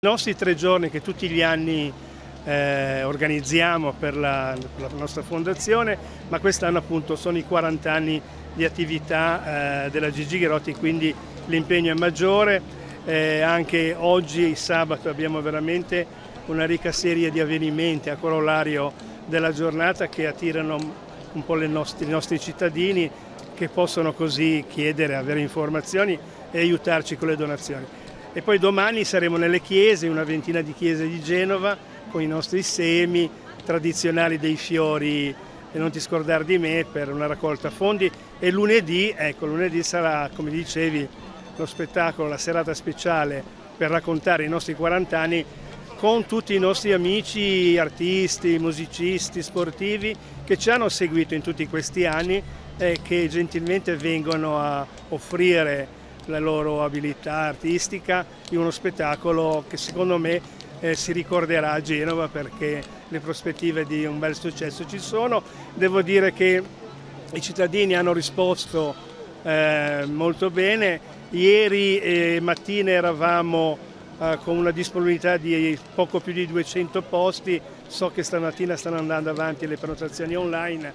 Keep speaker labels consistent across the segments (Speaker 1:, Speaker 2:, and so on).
Speaker 1: I nostri tre giorni che tutti gli anni eh, organizziamo per la, per la, nostra fondazione, ma quest'anno appunto sono i 40 anni di attività eh, della Gigi Ghirotti, quindi l'impegno è maggiore. Eh, anche oggi, sabato, abbiamo veramente una ricca serie di avvenimenti a corollario della giornata che attirano un po' nostri, i nostri cittadini che possono così chiedere, avere informazioni e aiutarci con le donazioni e poi domani saremo nelle chiese, una ventina di chiese di Genova con i nostri semi tradizionali dei fiori e non ti scordare di me per una raccolta fondi. E lunedì, ecco, lunedì sarà come dicevi lo spettacolo, la serata speciale per raccontare i nostri 40 anni con tutti i nostri amici, artisti, musicisti, sportivi che ci hanno seguito in tutti questi anni e che gentilmente vengono a offrire la loro abilità artistica in uno spettacolo che secondo me eh, si ricorderà a Genova perché le prospettive di un bel successo ci sono. Devo dire che i cittadini hanno risposto eh, molto bene. Ieri eh, mattina eravamo eh, con una disponibilità di poco più di 200 posti, so che stamattina stanno andando avanti le prenotazioni online,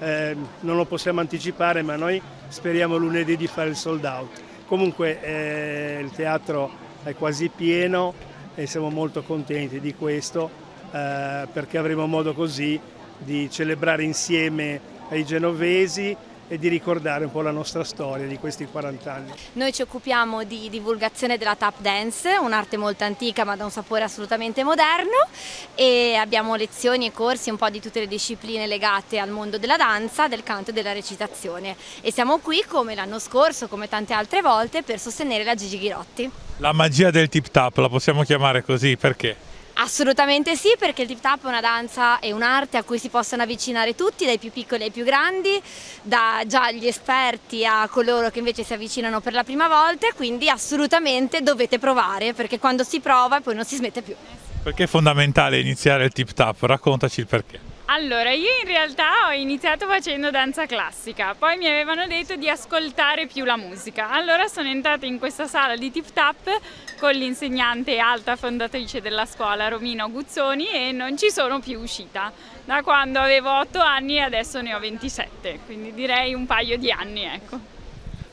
Speaker 1: eh, non lo possiamo anticipare ma noi speriamo lunedì di fare il sold out. Comunque eh, il teatro è quasi pieno e siamo molto contenti di questo eh, perché avremo modo così di celebrare insieme ai genovesi e di ricordare un po' la nostra storia di questi 40 anni.
Speaker 2: Noi ci occupiamo di divulgazione della tap dance, un'arte molto antica ma da un sapore assolutamente moderno e abbiamo lezioni e corsi un po' di tutte le discipline legate al mondo della danza, del canto e della recitazione e siamo qui come l'anno scorso, come tante altre volte, per sostenere la Gigi Ghirotti.
Speaker 3: La magia del tip tap la possiamo chiamare così, perché?
Speaker 2: Assolutamente sì, perché il tip tap è una danza e un'arte a cui si possono avvicinare tutti, dai più piccoli ai più grandi, da già gli esperti a coloro che invece si avvicinano per la prima volta, quindi assolutamente dovete provare, perché quando si prova poi non si smette più.
Speaker 3: Perché è fondamentale iniziare il tip tap? Raccontaci il perché.
Speaker 4: Allora, io in realtà ho iniziato facendo danza classica, poi mi avevano detto di ascoltare più la musica. Allora sono entrata in questa sala di tip tap con l'insegnante alta fondatrice della scuola Romino Guzzoni e non ci sono più uscita. Da quando avevo 8 anni e adesso ne ho 27, quindi direi un paio di anni, ecco.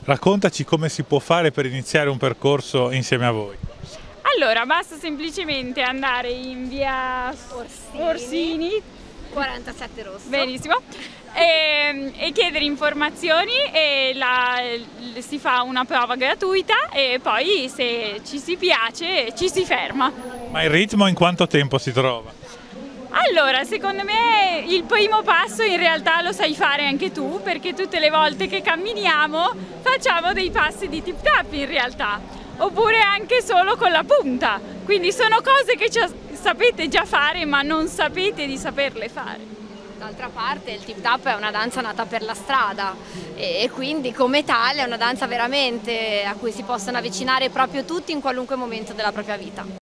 Speaker 3: Raccontaci come si può fare per iniziare un percorso insieme a voi.
Speaker 4: Allora, basta semplicemente andare in via Orsini, Orsini
Speaker 2: 47 rosso.
Speaker 4: Benissimo. E, ehm, e chiedere informazioni e la, si fa una prova gratuita e poi se ci si piace ci si ferma.
Speaker 3: Ma il ritmo in quanto tempo si trova?
Speaker 4: Allora, secondo me il primo passo in realtà lo sai fare anche tu perché tutte le volte che camminiamo facciamo dei passi di tip tap in realtà oppure anche solo con la punta quindi sono cose che sapete già fare ma non sapete di saperle fare.
Speaker 2: D'altra parte il tip tap è una danza nata per la strada e quindi come tale è una danza veramente a cui si possono avvicinare proprio tutti in qualunque momento della propria vita.